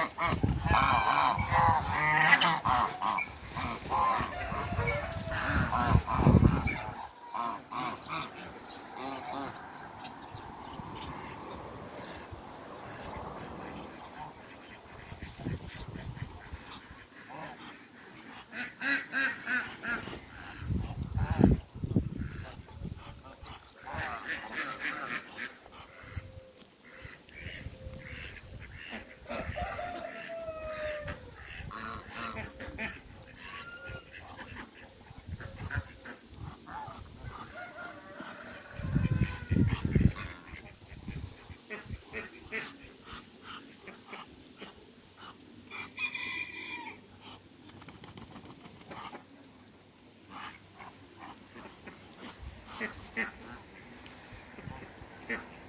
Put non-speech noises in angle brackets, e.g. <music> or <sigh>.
Mm-hmm. Yeah. <laughs>